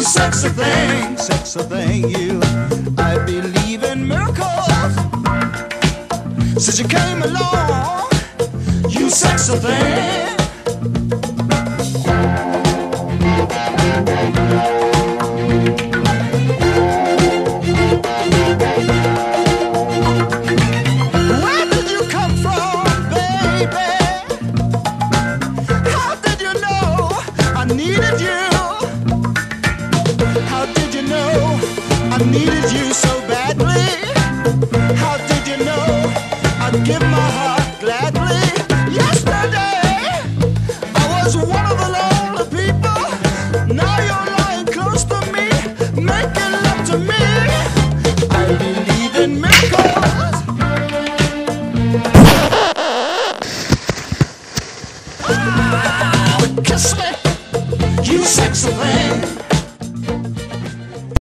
be a thing, sexy a thing, you. I believe in miracles. Since you came along, you such a thing. needed you. Needed you so badly? How did you know I'd give my heart gladly? Yesterday I was one of the lonely people. Now you're lying close to me, making love to me. I believe in miracles. Kiss